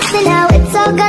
nothing now It's all gone.